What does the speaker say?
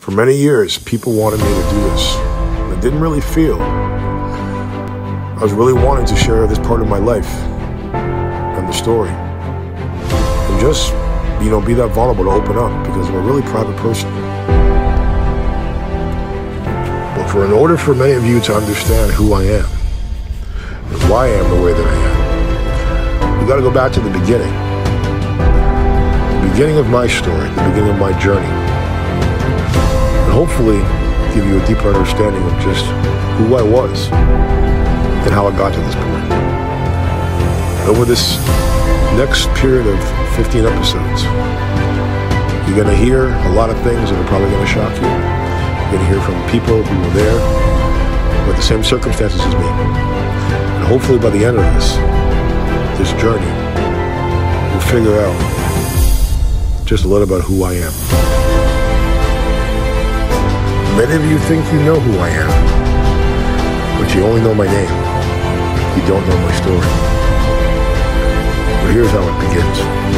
For many years, people wanted me to do this. I didn't really feel. I was really wanting to share this part of my life and the story. And just, you know, be that vulnerable to open up because I'm a really private person. But for in order for many of you to understand who I am and why I am the way that I am, we got to go back to the beginning. The beginning of my story, the beginning of my journey hopefully give you a deeper understanding of just who I was and how I got to this point. Over this next period of 15 episodes, you're going to hear a lot of things that are probably going to shock you. You're going to hear from people who were there with the same circumstances as me. And hopefully by the end of this, this journey, we'll figure out just a little about who I am. Many of you think you know who I am, but you only know my name. You don't know my story. But here's how it begins.